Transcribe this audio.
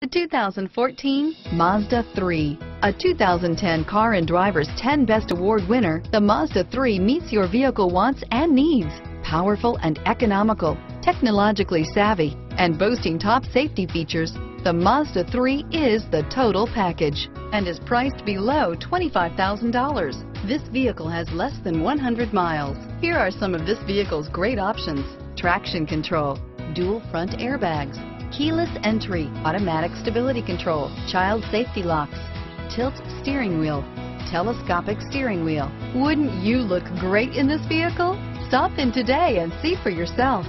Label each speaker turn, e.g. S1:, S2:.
S1: The 2014 Mazda 3. A 2010 Car and Driver's 10 Best Award winner, the Mazda 3 meets your vehicle wants and needs. Powerful and economical, technologically savvy, and boasting top safety features, the Mazda 3 is the total package and is priced below $25,000. This vehicle has less than 100 miles. Here are some of this vehicle's great options. Traction control, dual front airbags, keyless entry, automatic stability control, child safety locks, tilt steering wheel, telescopic steering wheel. Wouldn't you look great in this vehicle? Stop in today and see for yourself.